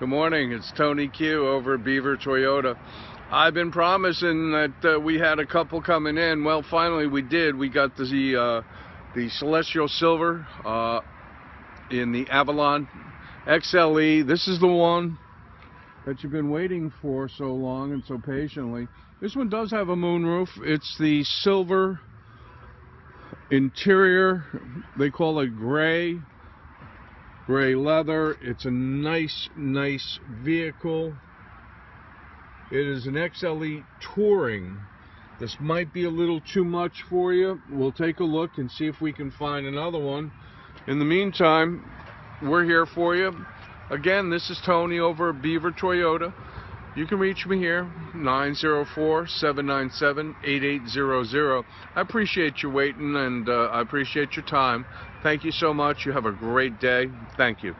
Good morning. It's Tony Q over Beaver Toyota. I've been promising that uh, we had a couple coming in. Well, finally we did. We got the uh, the Celestial Silver uh, in the Avalon XLE. This is the one that you've been waiting for so long and so patiently. This one does have a moonroof. It's the silver interior. They call it gray gray leather. It's a nice, nice vehicle. It is an XLE Touring. This might be a little too much for you. We'll take a look and see if we can find another one. In the meantime, we're here for you. Again, this is Tony over at Beaver Toyota. You can reach me here, 904-797-8800. I appreciate you waiting and uh, I appreciate your time. Thank you so much. You have a great day. Thank you.